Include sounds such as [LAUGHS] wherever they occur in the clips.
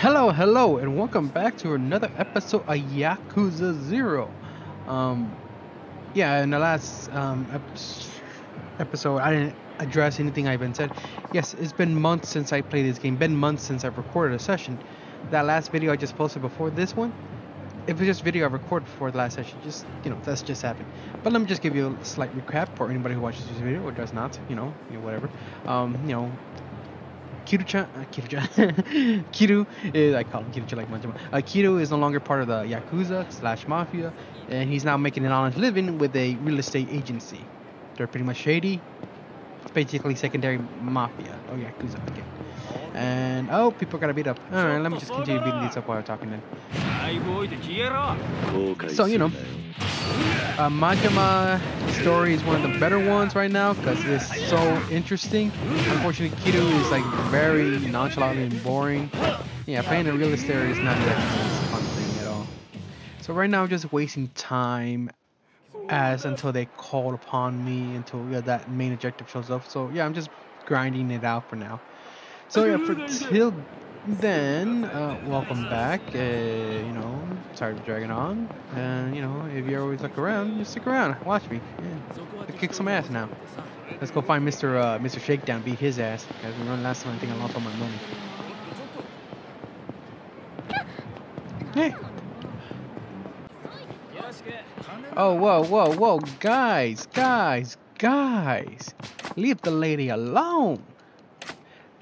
Hello, hello, and welcome back to another episode of Yakuza Zero. Um, yeah, in the last um, ep- episode, I didn't address anything I've been said. Yes, it's been months since I played this game. Been months since I've recorded a session. That last video I just posted before this one, it was just video I recorded before the last session. Just you know, that's just happened. But let me just give you a slight recap for anybody who watches this video or does not. You know, you know whatever. Um, you know, Kiru-chan, uh, Kiru-chan, [LAUGHS] Kiru is, I call him Kiru-chan like Majima. Uh, Kiru is no longer part of the Yakuza slash Mafia, and he's now making an honest living with a real estate agency. They're pretty much shady. It's basically secondary Mafia. Oh, Yakuza, okay. And, oh, people gotta beat up. Alright, let me just continue beating these up while I'm talking then. So, you know, uh, Majima story is one of the better ones right now because it's so interesting. Unfortunately, Kiru is like very nonchalant and boring. Yeah, playing a real estate is not that fun thing at all. So right now, I'm just wasting time as until they call upon me until yeah, that main objective shows up. So yeah, I'm just grinding it out for now. So yeah, for till then, uh, welcome back. Uh, you know, sorry for dragging on. And you know, if you always look around, just stick around, watch me. Yeah. I kick some ass now. Let's go find Mr. Uh, Mr. Shakedown, beat his ass. As we run last time, I think I lost all my money. Hey. Oh, whoa, whoa, whoa, guys, guys, guys, leave the lady alone.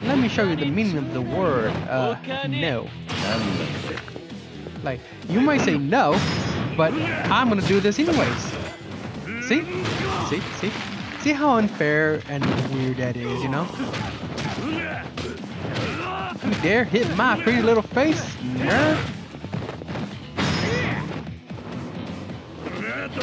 Let me show you the meaning of the word, uh, no. Like, you might say no, but I'm gonna do this anyways. See? See? See? See how unfair and weird that is, you know? You dare hit my pretty little face, nerd? [LAUGHS]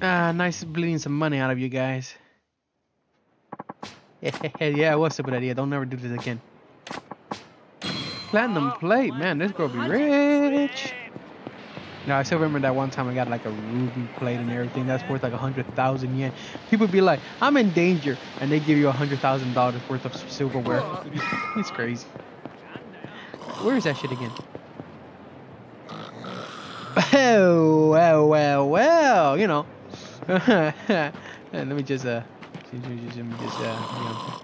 ah, nice bleeding some money out of you guys. [LAUGHS] yeah, what's up with that idea? Don't never do this again. Platinum plate, man, this girl be rich. No, I still remember that one time I got like a ruby plate and everything. That's worth like a hundred thousand yen. People be like, "I'm in danger," and they give you a hundred thousand dollars worth of silverware. [LAUGHS] it's crazy. Where is that shit again? Oh, well, well, well, you know. [LAUGHS] let me just, uh, let me just, uh,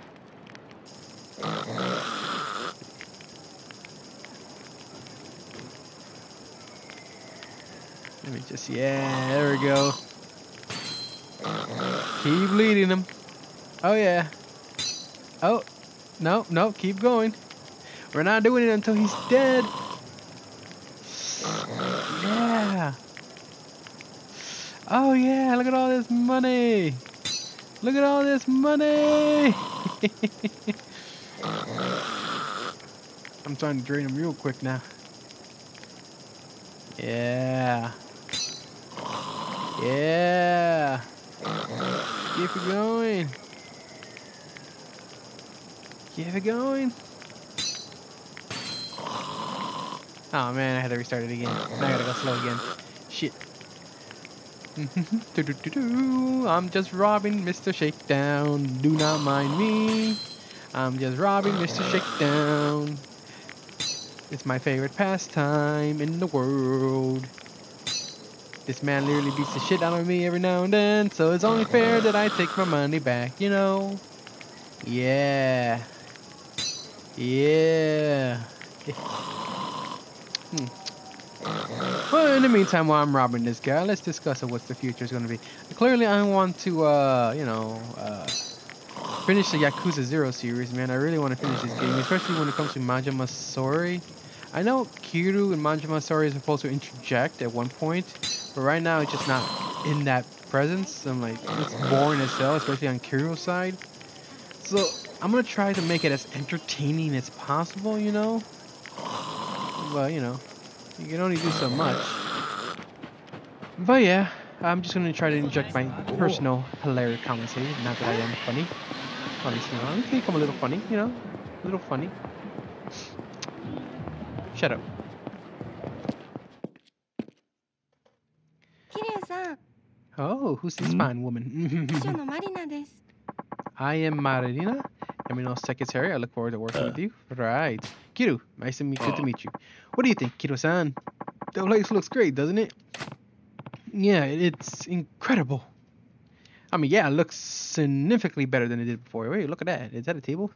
you know. Let me just, yeah, there we go. Keep leading him. Oh, yeah. Oh, no, no, keep going. We're not doing it until he's dead. Yeah. Oh yeah, look at all this money. Look at all this money. [LAUGHS] I'm trying to drain them real quick now. Yeah. Yeah. Keep it going. Keep it going. Oh man, I had to restart it again. Now I gotta go slow again. Shit. [LAUGHS] I'm just robbing Mr. Shakedown. Do not mind me. I'm just robbing Mr. Shakedown. It's my favorite pastime in the world. This man literally beats the shit out of me every now and then, so it's only fair that I take my money back, you know? Yeah. Yeah. Hmm. Well, in the meantime, while I'm robbing this guy, let's discuss what's the future is going to be. Clearly, I want to, uh, you know, uh, finish the Yakuza Zero series, man. I really want to finish this game, especially when it comes to Majima Sori. I know Kiru and Majima Sori is supposed to interject at one point, but right now it's just not in that presence. I'm like, it's boring as hell, especially on Kiru's side. So I'm gonna try to make it as entertaining as possible, you know. Well, you know, you can only do so much. But yeah, I'm just gonna try to inject my personal hilarious commentary. Not that I am funny. Know, I think I'm a little funny, you know, a little funny. Shut up. Oh, who's this hmm? fine woman? [LAUGHS] I am Marina, Emil's secretary. I look forward to working uh. with you. Right. Kiru, nice to meet Good to oh. meet you. What do you think, Kiru-san? The place looks great, doesn't it? Yeah, it's incredible. I mean, yeah, it looks significantly better than it did before. Wait, look at that. Is that a table?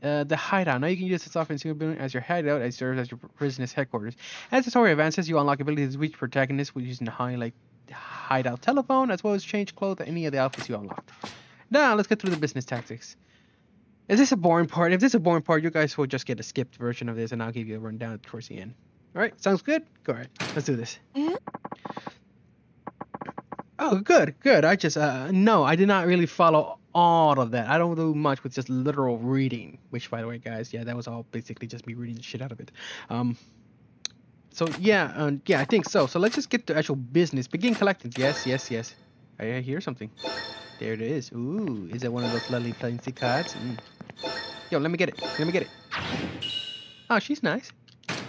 Uh, the hideout. Now you can use this office building as your hideout as serves as your business headquarters. As the story advances, you unlock abilities reach protagonists with in the highlight hideout telephone, as well as change clothes at any of the outfits you unlocked. Now let's get through the business tactics. Is this a boring part? If this is a boring part, you guys will just get a skipped version of this, and I'll give you a rundown towards the end. All right, sounds good. Go ahead. Let's do this. Oh, good, good. I just uh no, I did not really follow all of that. I don't do much with just literal reading, which by the way, guys, yeah, that was all basically just me reading the shit out of it. Um so yeah, um, yeah, I think so. So let's just get to actual business. Begin collecting. Yes, yes, yes. I, I hear something. There it is. Ooh, is that one of those lovely fancy cards? Mm. Yo, let me get it. Let me get it. Oh, she's nice.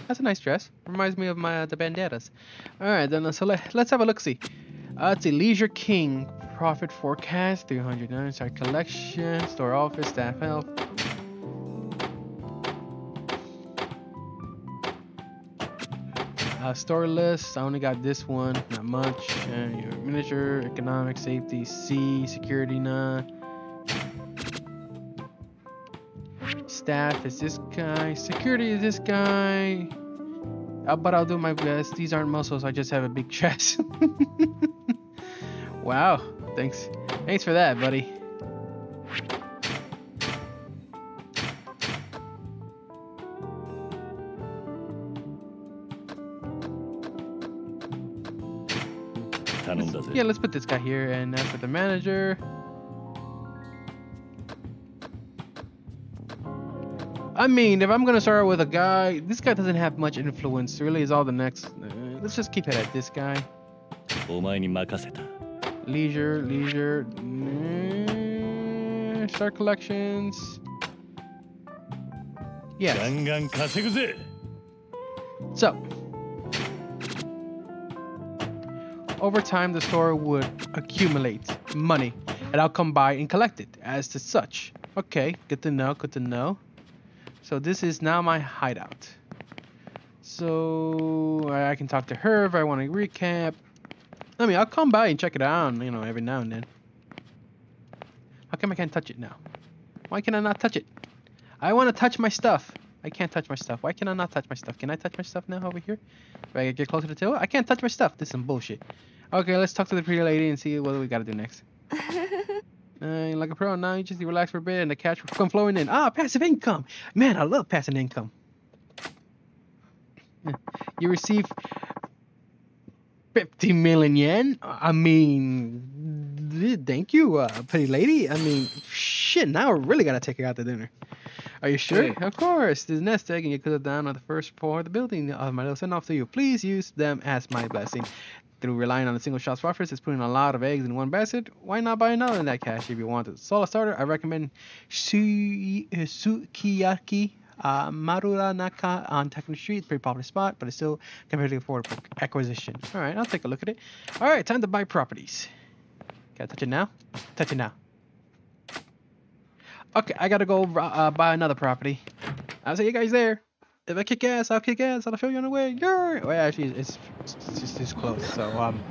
That's a nice dress. Reminds me of my uh, the bandanas. All right, then so let, let's have a look. See, uh, it's a Leisure King profit forecast. 309 star collection, store office, staff health. Uh, store list. I only got this one. Not much. Uh, your miniature, economic, safety, C, security, none. Staff is this guy. Security is this guy. Uh, but I'll do my best. These aren't muscles. I just have a big [LAUGHS] chest. wow. Thanks. Thanks for that, buddy. Yeah, let's put this guy here and uh, for the manager. I mean, if I'm gonna start with a guy, this guy doesn't have much influence. Really, is all the next. Uh, let's just keep it at this guy. Leisure, leisure. Nah, star collections. Yes. So, over time, the store would accumulate money, and I'll come by and collect it as to such. Okay, good to know, good to know. So this is now my hideout. So I can talk to her if I want to recap. I mean, I'll come by and check it out, you know, every now and then. How come I can't touch it now? Why can I not touch it? I want to touch my stuff. I can't touch my stuff. Why can I not touch my stuff? Can I touch my stuff now over here? If I get closer to the table? I can't touch my stuff. This is some bullshit. Okay, let's talk to the pretty lady and see what we gotta do next. [LAUGHS] Uh, like a pro now, you just relax for a bit and the cash will come flowing in. Ah, passive income. Man, I love passive income. You receive 50 million yen. I mean, thank you, uh, pretty lady. I mean, shit, now we're really gotta take her out to dinner. Are you sure? Hey. Of course. This nest egg and you could have down on the first floor of the building. Uh, my little send off to you. Please use them as my blessing. Through relying on a single shot offers, it's putting a lot of eggs in one basket. Why not buy another in that cash if you want it? Solo starter, I recommend Sukiyaki uh, Marura Naka on Techno Street. It's a pretty popular spot, but it's still comparatively affordable acquisition. All right, I'll take a look at it. All right, time to buy properties. Gotta touch it now. Touch it now. Okay, I gotta go uh, buy another property. I'll see you guys there if I kick ass, I'll kick ass, I'll feel you on the way. Yeah. Well, actually, it's, it's, it's just close, so um,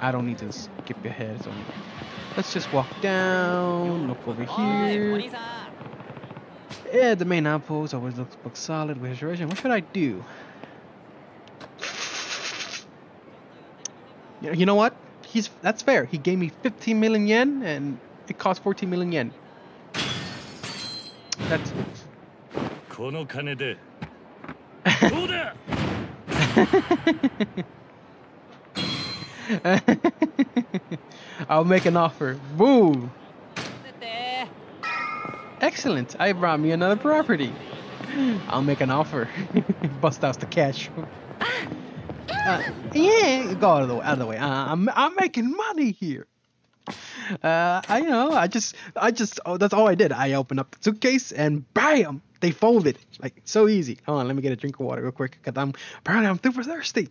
I don't need to skip ahead. So let's just walk down, look over here. Yeah, the main outpost always looks, looks solid with restoration. What should I do? You know what? He's that's fair. He gave me 15 million yen, and it cost 14 million yen. That's. [LAUGHS] I'll make an offer. Boom. Excellent. I brought me another property. I'll make an offer. [LAUGHS] Bust out the cash. [LAUGHS] Uh, yeah, go out of the way. Out of the way. Uh, I'm I'm making money here. Uh, I you know. I just I just oh that's all I did. I opened up the suitcase and bam, they folded like so easy. Hold on, let me get a drink of water real quick because I'm apparently I'm super thirsty.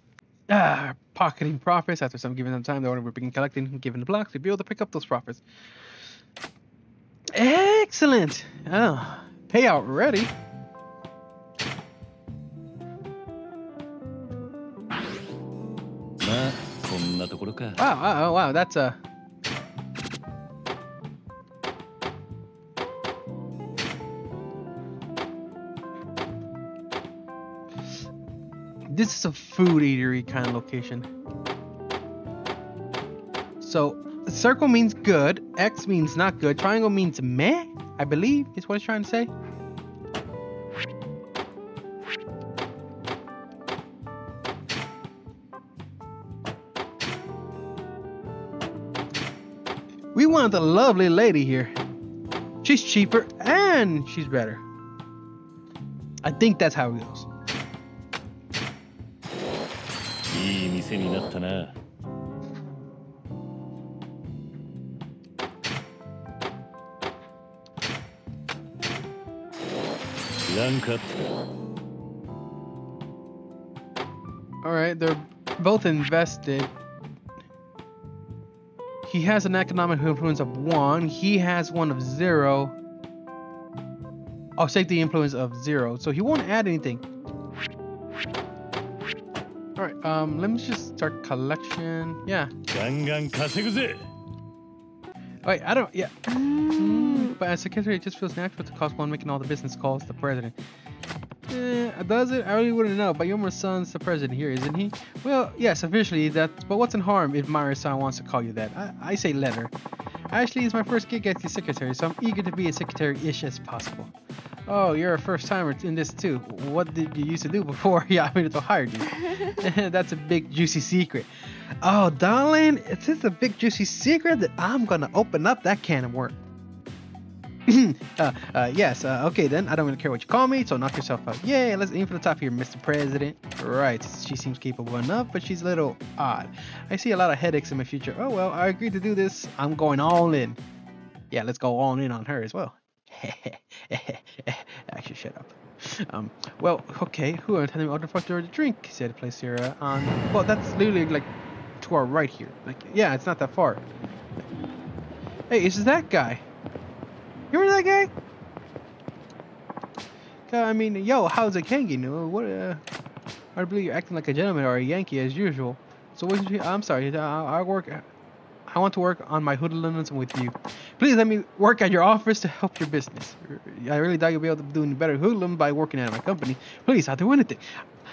Ah, pocketing profits after some given some time, the order will begin collecting and giving the blocks to be able to pick up those profits. Excellent. Oh, payout ready. Wow, Wow! wow, that's a This is a food eatery kind of location. So, circle means good, X means not good, triangle means meh, I believe, is what it's trying to say. We want the lovely lady here. She's cheaper and she's better. I think that's how it goes. いい店になったな ランクアップだ Alright, they're both invested. He has an economic influence of one. He has one of zero. Oh, safety influence of zero. So he won't add anything. All right, um, let me just start collection. Yeah. Wait, I don't, yeah. Mm, but as a secretary, it just feels natural to cost one making all the business calls the president. Eh, does it? I really wouldn't know, but Yoma's son's the president here, isn't he? Well, yes, officially, that. but what's in harm if Myra-san wants to call you that? I, I say letter. Actually, it's my first gig as the secretary, so I'm eager to be as secretary-ish as possible. Oh, you're a first timer in this too. What did you used to do before [LAUGHS] Yeah, I mean, Yamato hired you? [LAUGHS] [LAUGHS] That's a big juicy secret. Oh, darling, it's just a big juicy secret that I'm gonna open up that can of worms? uh, uh, yes, uh, okay then. I don't really care what you call me, so knock yourself out. Yay, let's aim for the top here, Mr. President. Right, she seems capable enough, but she's a little odd. I see a lot of headaches in my future. Oh well, I agreed to do this. I'm going all in. Yeah, let's go all in on her as well. [LAUGHS] Actually, shut up. Um, well, okay, who are telling me what the fuck there to drink? Said place here uh, on. Well, that's literally like to our right here. Like, yeah, it's not that far. Hey, is that guy? You remember that guy? I mean, yo, how's it hanging? What? Uh, I believe you're acting like a gentleman or a Yankee as usual. So what? I'm sorry. I, I work. I want to work on my hoodlums with you. Please let me work at your office to help your business. I really doubt you'll be able to do any better hoodlum by working at my company. Please, I'll do anything.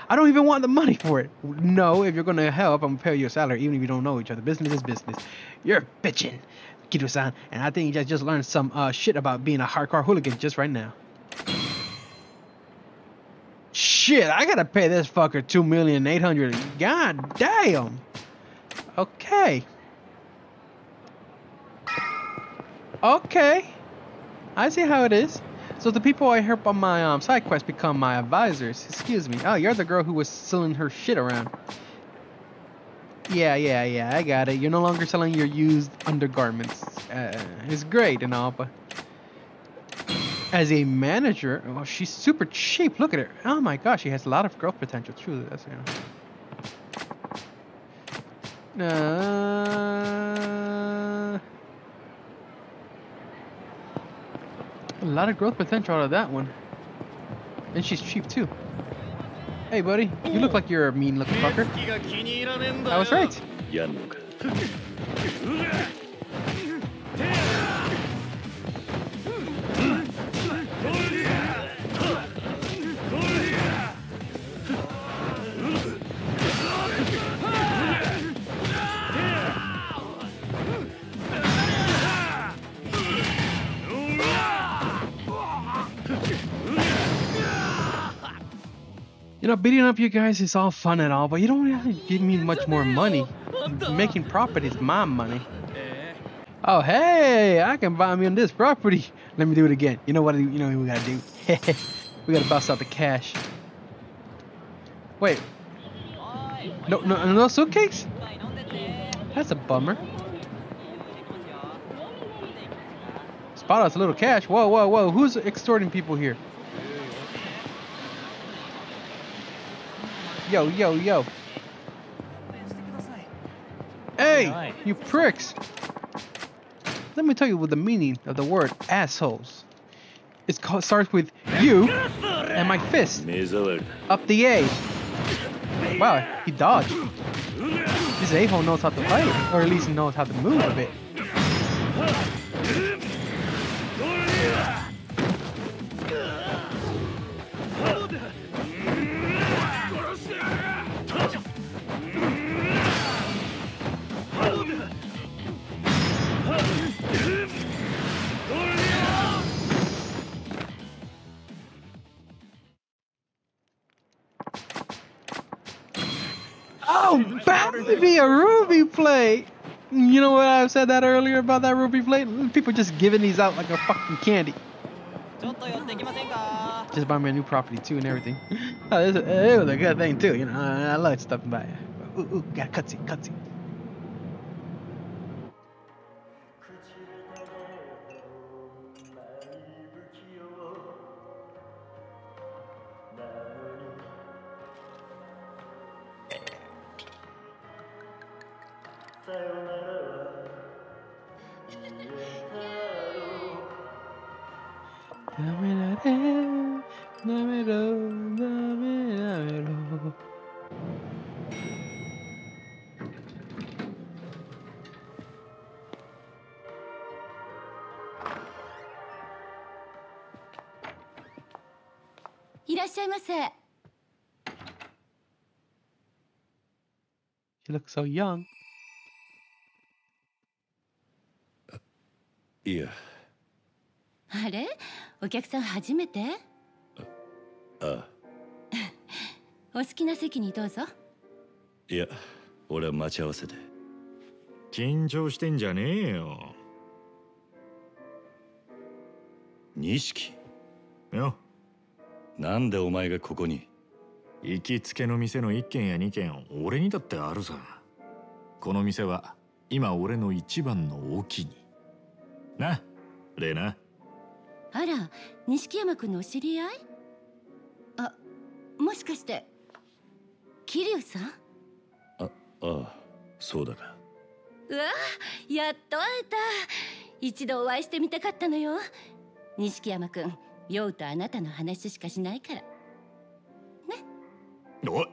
I don't even want the money for it. No, if you're gonna help, I'm gonna pay you a salary, even if you don't know each other. Business is business. You're bitching, Kido-san, and I think you just just learned some uh, shit about being a hardcore hooligan just right now. Shit, I gotta pay this fucker two million eight hundred. God damn. Okay. Okay. I see how it is. So the people I help on my um, side quest become my advisors. Excuse me. Oh, you're the girl who was selling her shit around. Yeah, yeah, yeah. I got it. You're no longer selling your used undergarments. Uh, it's great and all, but as a manager, oh, she's super cheap. Look at her. Oh my gosh, she has a lot of growth potential. Truly, that's you know. Uh, A lot of growth potential out of that one. And she's cheap too. Hey buddy, you look like you're a mean looking fucker. I was right. [LAUGHS] know, beating up you guys is all fun and all, but you don't really have to give me much more money. Making profit is my money. Eh. Oh, hey, I can buy me on this property. Let me do it again. You know what? You know what we gotta do. [LAUGHS] we gotta bust out the cash. Wait. No, no, no suitcase. That's a bummer. Spot us a little cash. Whoa, whoa, whoa. Who's extorting people here? Yo, yo, yo. Hey, you pricks! Let me tell you what the meaning of the word assholes. It starts with you and my fist. Up the A. Wow, he dodged. This a-hole knows how to fight, or at least knows how to move a bit. You know what I said that earlier about that ruby plate? People just giving these out like a fucking candy. Just buy me a new property too and everything. [LAUGHS] oh, it was oh, a good thing too, you know. I, love like stuff about it. Ooh, ooh, got cutscene, cutscene. められめろめめろいらっしゃいませ He looks so young. 客さん初めて？あ [LAUGHS] お好きな席にどうぞいや俺は待ち合わせで緊張してんじゃねえよ。錦？よ、なんでお前がここに？行きつけの店の一軒や二軒俺にだってあるさ。この店は今俺の一番のお気に。な、レナ。あら錦山君のお知り合い？あもしかして桐生さん？ああそうだがうわやっと会えた。一度お会いしてみたかったのよ。錦山君酔うとあなたの話しかしないから。おい、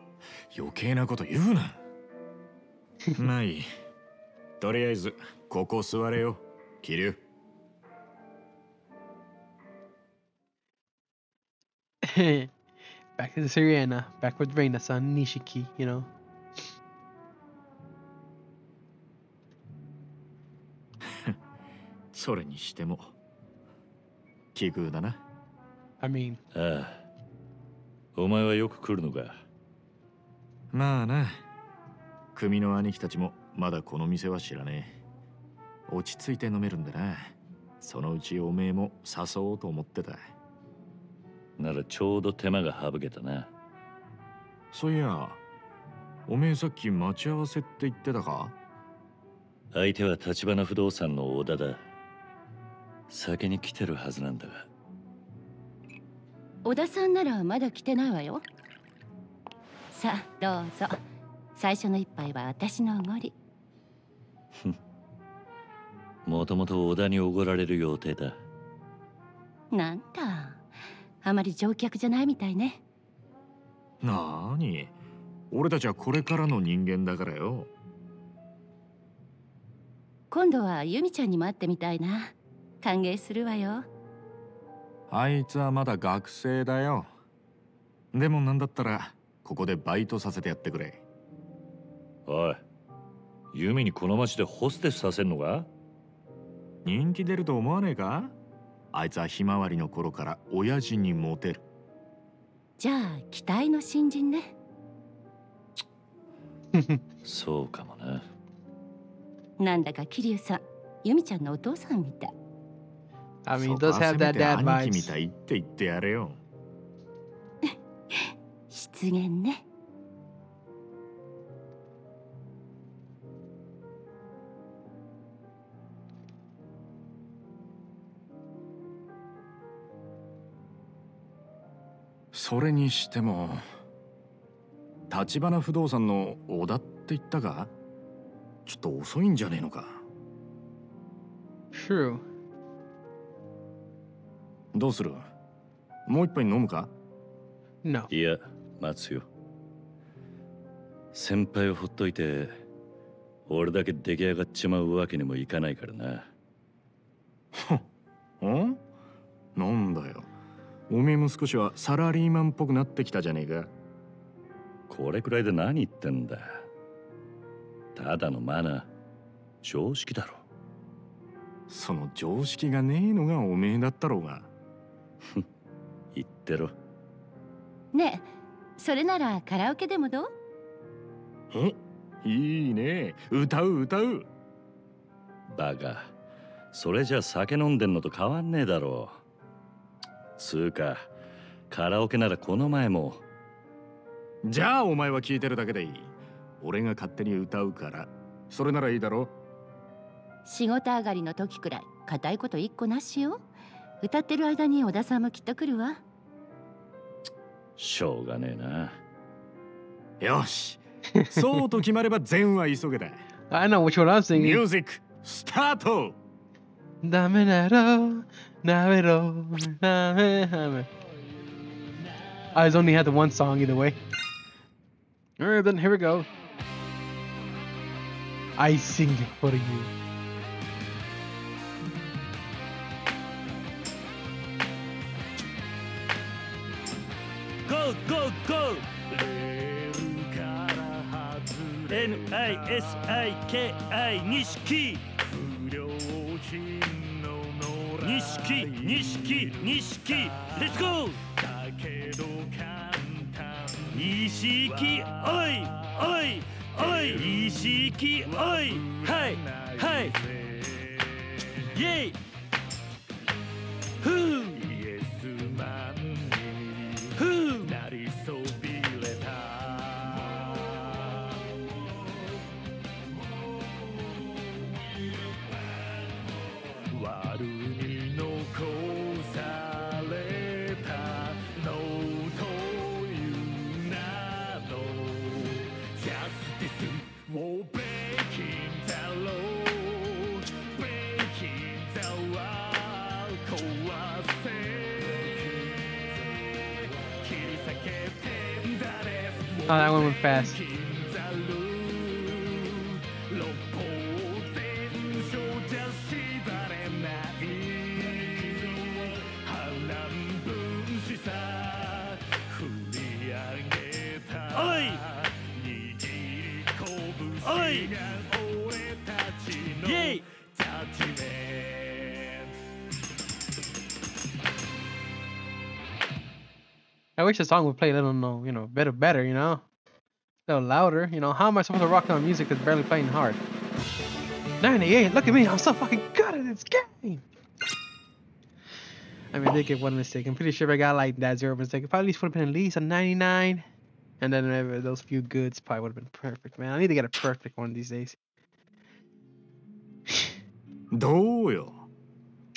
余計なこと言うな。まあい。い。とりあえずここ座れよ、キリ back to the Siriana, back with Reina-san, Nishiki, you know. [LAUGHS] それにしても奇遇だな。I mean, ああお前はよく来るのかまあな。組の兄貴たちもまだこの店は知らねえ。落ち着いて飲めるんだな。そのうちおめえも誘おうと思ってた。ならちょうど手間が省けたな。そういや、おめえさっき待ち合わせって言ってたか？相手は立花不動産の小田だ。先に来てるはずなんだが。小田さんならまだ来てないわよ。さあどうぞ。最初の一杯は私のおごり。もともと小田におごられる予定だ。なんだ？あまり乗客じゃないみたいねなーに？俺たちはこれからの人間だからよ。今度は由美ちゃんにも会ってみたいな歓迎するわよあいつはまだ学生だよ。でもなんだったらここでバイトさせてやってくれ。おいユミにこの町でホステスさせんのか？人気出ると思わねえか？あいつはひまわりの頃から親父にモテる。じゃあ期待の新人ね [LAUGHS] そうかもななんだか桐生さん由美ちゃんのお父さんみたい does は have せめ that て dad 兄貴み.たいって言ってやれよ。失言ねそれにしても立花不動産の小田って言ったかちょっと遅いんじゃねえのか？True. どうする？もう一杯飲むか？No. いや待つよ先輩をほっといて俺だけ出来上がっちまうわけにもいかないからなんなんだよおめえも少しはサラリーマンっぽくなってきたじゃねえか。これくらいで何言ってんだ。ただのマナー。常識だろ。その常識がねえのがおめえだったろうが。[LAUGHS] 言ってろ。ねえそれならカラオケでもどう？おいいね。歌う歌う。バカ。それじゃ酒飲んでんのと変わんねえだろつうかカラオケならこの前も。じゃあお前は聞いてるだけでいい。俺が勝手に歌うから。それならいいだろ。仕事上がりの時くらい固いこと一個なしよ。歌ってる間に小田さんもきっと来るわ。しょうがねえな。よし。そうと決まれば善は急げだ。I know which one I'm ミュ Naminero, Namero, Namehame. I was only had the one song either way. Alright then, here we go. I sing for you. Go, go, go! NISIKI 錦錦錦錦レッツゴー錦おいおいおい錦おいはいはいイェイふう おい握り拳がおい俺たちのイェイジャッジメン I wish the song would play a little, no, you know, better, better, you know, a little louder. You know, how am I supposed to rock on music that's barely playing hard? 98. Look at me, I'm so fucking good at this game. I mean, I did get one mistake. I'm pretty sure if I got like that zero mistake, it probably at least would have been at least a 99. And then maybe those few goods probably would have been perfect, man. I need to get a perfect one these days. どうよ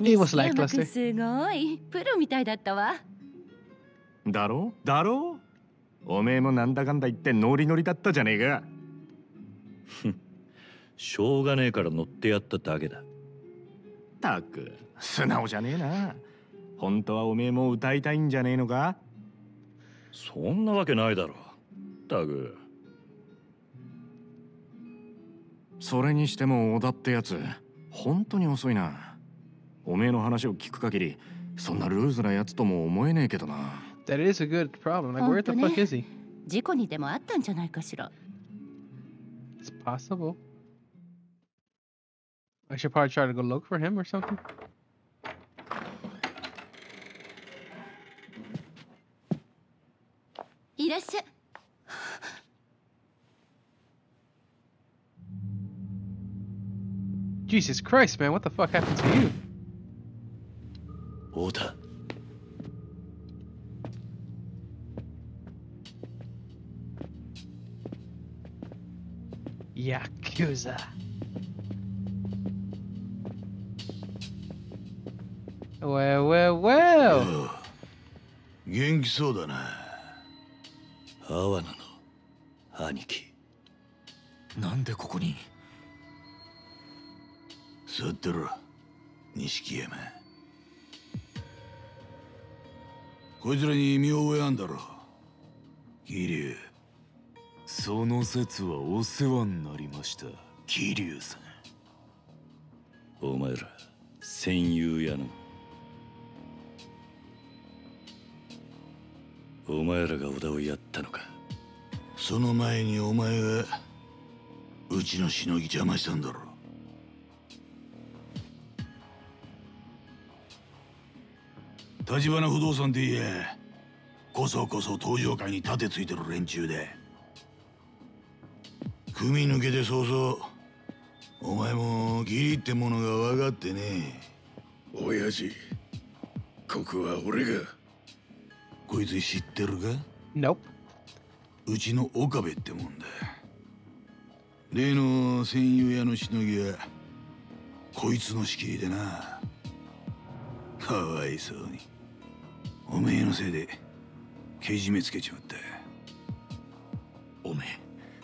It was lackluster. 君すごいプロみたいだったわだろだろおめえもなんだかんだ言ってノリノリだったじゃねえかしょうがねえから乗ってやっただけだたく素直じゃねえな本当はおめえも歌いたいんじゃねえのかそんなわけないだろたくそれにしても小田ってやつ本当に遅いなおめえの話を聞く限りそんなルーズなやつとも思えねえけどな That is a good problem. Like, where the fuck ne. is he? 事故にでもあったんじゃないかしら It's possible. I should probably try to go look for him or something.「Jesus Christ, man, what the fuck happened to you? Order. Yakuza. Well, well, well. 元気そうだな。阿波野の兄貴。なんでここに座ってろ。錦山。こいつらに見覚えあんだろ。桐生。その説はお世話になりました。桐生さん。お前ら戦友やなお前らが小田をやったのか。その前にお前がうちのしのぎ邪魔したんだろ立花不動産って言えこそこそ登場会に盾ついてる連中で。組抜けて早々お前も義理ってものが分かってね親父ここは俺が。こいつ知ってるか？Nope. うちの岡部ってもんだ。例の戦友屋のしのぎはこいつの仕切りでな。かわいそうにおめえのせいでけじめつけちまったおめえ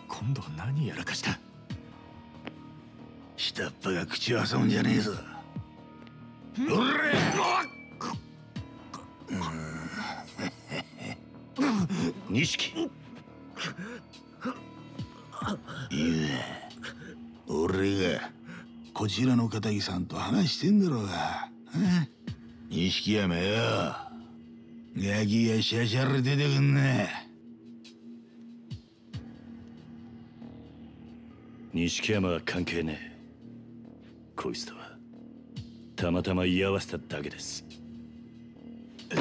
今度は何やらかした？下っ端が口を挟むんじゃねえぞ。おら [LAUGHS] 錦。いや俺がこちらの片木さんと話してんだろうが。え？錦山よガキがシャシャラ出てくんな錦山は関係ねえ。こいつとはたまたま居合わせただけです。[LAUGHS]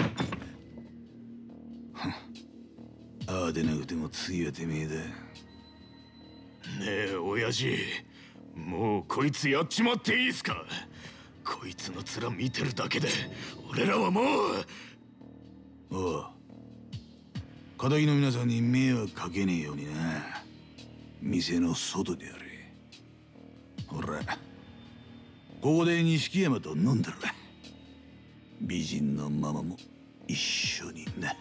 ああでなくても次はてめえだ。ねえ親父。もうこいつやっちまっていいっすか。こいつの面見てるだけで俺らはもうおう。片木の皆さんに迷惑かけねえようにな。店の外でやれ。ほら。ここで錦山と飲んでる美人のママも一緒にな。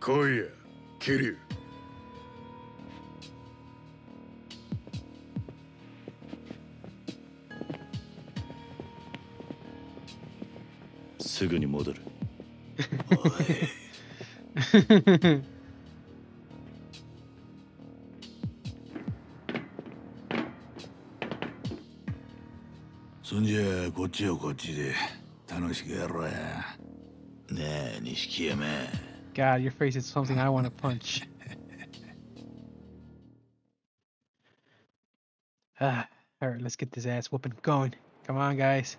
来いや桐生。すぐに戻る[LAUGHS] そんじゃこっちはこっちで楽しくやろうやねえ錦山 God, your face is something I want to punch. [LAUGHS] Ah, all right, let's get this ass whooping going. Come on, guys.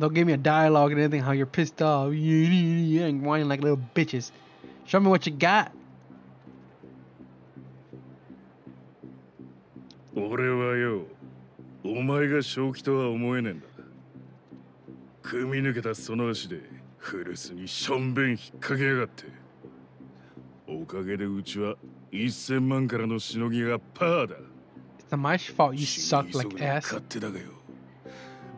Don't give me a dialogue and anything how you're pissed off [LAUGHS] and whining like little bitches. Show me what you got. 俺はよお前が正気とは思えねえんだ組み抜けたその足で古巣にしょんべん引っ掛けやがっておかげでうちは1000万からのしのぎがパーだ It's not my fault you 死 suck に like 急ぐの ass. 勝手だがよ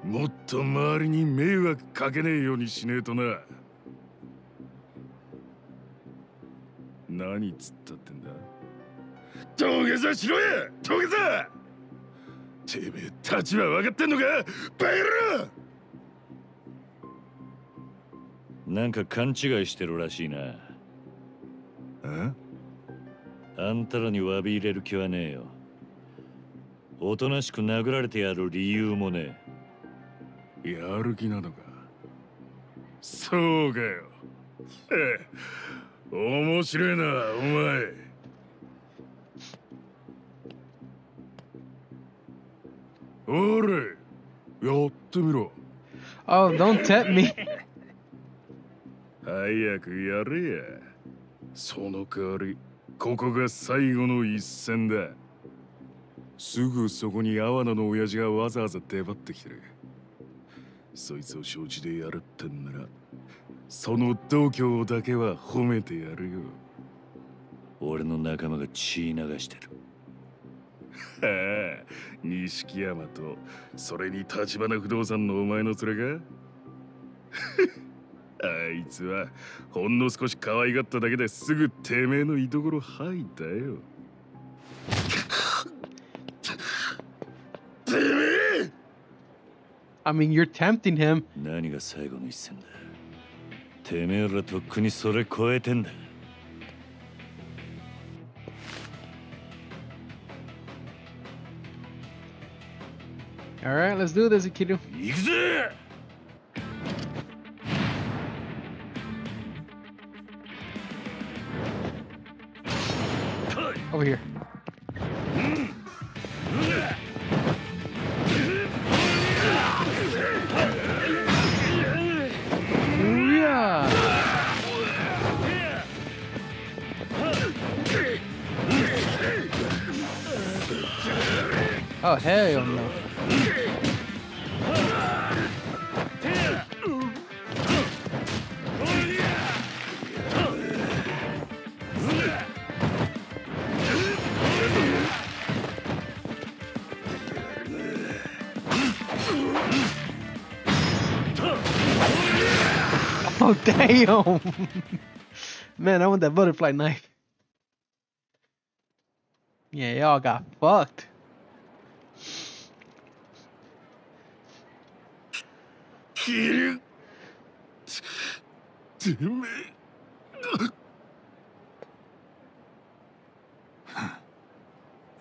もっと周りに迷惑かけねえようにしねえとな。何っつったってんだ。土下座しろや！土下座！てめえ立場分かってんのか？バカ野郎なんか勘違いしてるらしいな。あんたらに詫び入れる気はねえよ。おとなしく殴られてやる理由もねえやる気なのか？そうかよ。面白いなお前。おれやってみろ。Oh, don't tempt me. 早くやれや。その代わりここが最後の一戦だ。すぐそこに阿波野の親父がわざわざ出張ってきてるそいつを承知でやるってんならその度胸だけは褒めてやるよ。俺の仲間が血流してる。は [LAUGHS] あ錦山とそれに立花不動産のお前の連れかあいつはほんの少し可愛がっただけですぐてめえの居所吐いたよ I mean, you're tempting him. 何が最後の一戦だてめえらとっくにそれ超えてんだ All right, let's do this, Ikiru. 行くぜ Over here. Oh hell no. Oh damn! Man, I want that butterfly knife. Yeah, y'all got fucked. キルてめ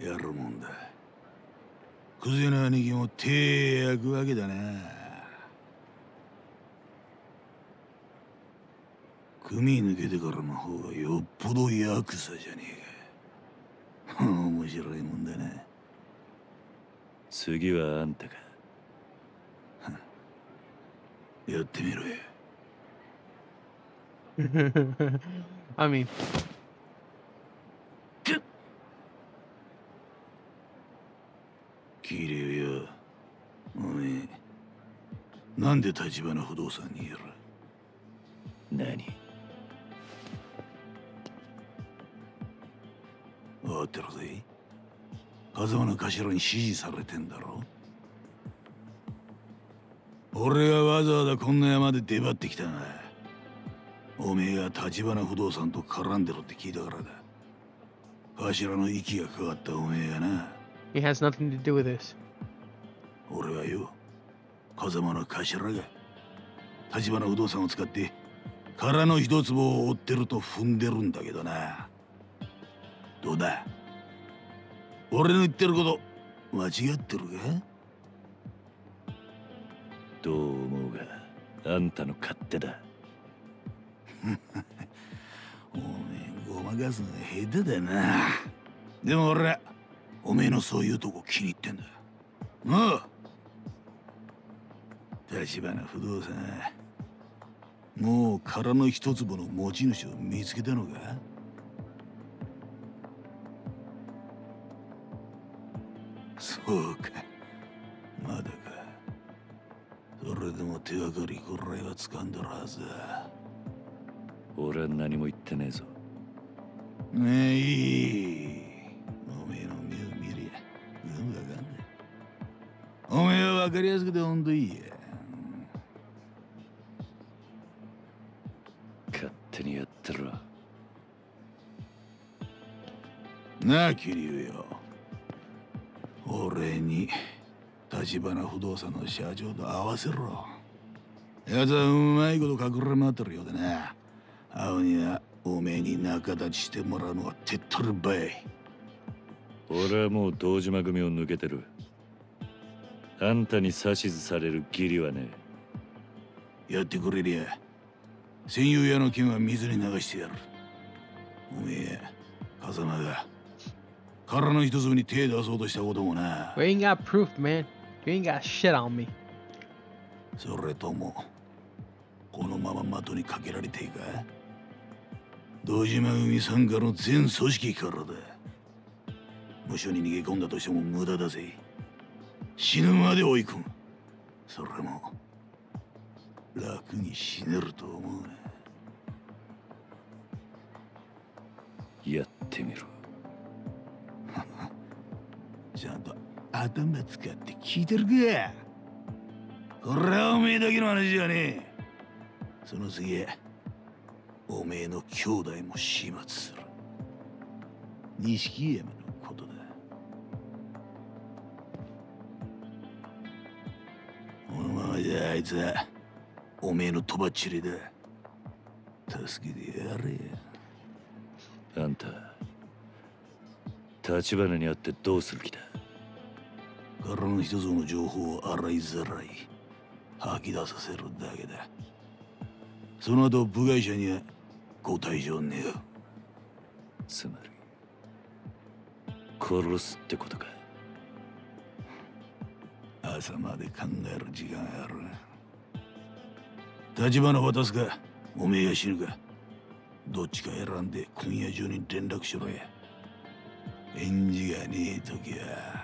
えやるもんだ。クゼの兄貴も手焼くわけだな。組抜けてからの方がよっぽどヤクザじゃねえか。[LAUGHS] 面白いもんだな。次はあんたか。やってみろ。よ I mean, キリュウよ。おめえ。なんで立花不動産にいる？何？分かってるぜ。風間の頭に指示されてんだろ俺がわざわざこんな山で出張ってきたなおめえが立花不動産と絡んでるって聞いたからだ。頭の息がかかったおめえがな。He has nothing to do with this. 俺はよ風間の頭が立花不動産を使って殻の一坪を追ってると踏んでるんだけどな。どうだ？俺の言ってること間違ってるか？どう思うがあんたの勝手だ。[LAUGHS] おめえごまかすの下手だな。でも俺おめえのそういうとこ気に入ってんだ。なあ。立花不動産。もう殻の一坪の持ち主を見つけたのか？そうか。まだでも手がかりぐらいは掴んでるはずだ。俺は何も言ってねえぞ。ねえいい。おめえの目を見りゃ全部わかんないおめえはわかりやすくてほんといいや。勝手にやってろなあ桐生よ。俺に立花不動産の社長と合わせろ。奴はうまいこと隠れ回ってるようでな青にはおめえに仲立ちしてもらうのは手っ取るばい。俺はもう堂島組を抜けてる。あんたに指図される義理はねやってくれりゃ戦友屋の剣は水に流してやる。おめえ風間が殻の一粒に手出そうとしたこともな。We ain't got proof, man. You ain't got shit on me. それともこのまま的にかけられていか堂島組傘下の全組織からだ無所に逃げ込んだとしても無駄だぜ死ぬまで追い込むそれも楽に死ねると思う頭使って聞いてるか。これはおめえだけの話じゃねえ。その次おめえの兄弟も始末する。錦山のことだ。このままじゃあいつはおめえのとばっちりだ。助けてやれ。あんた立花に会ってどうする気だ？からの一つの情報を洗いざらい吐き出させるだけだその後部外者にはご退場ねえよつまり殺すってことか朝まで考える時間ある立花渡すかおめえが死ぬかどっちか選んで今夜中に連絡しろや返事がねえ時は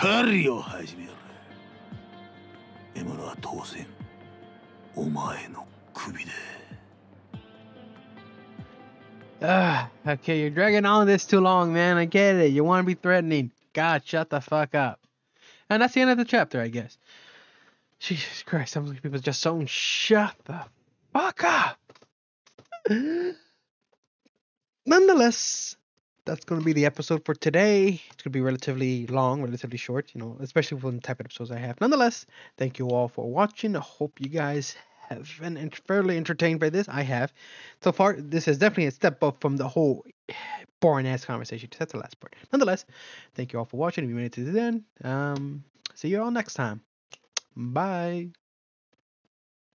狩りを始めろ獲物は当然お前の首だ Ah, okay, you're dragging on this too long, man. I get it. You want to be threatening. God, shut the fuck up. And that's the end of the chapter, I guess. Jesus Christ, some people just so shut the fuck up. [GASPS] Nonetheless, that's going to be the episode for today. It's going to be relatively long, relatively short, you know, especially for the type of episodes I have. Nonetheless, thank you all for watching. I hope you guys have been fairly entertained by this. I have. So far, this is definitely a step up from the whole boring ass conversation. That's the last part. Nonetheless, thank you all for watching. If you made it to the end, um, see you all next time. Bye.